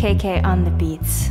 KK on the beats.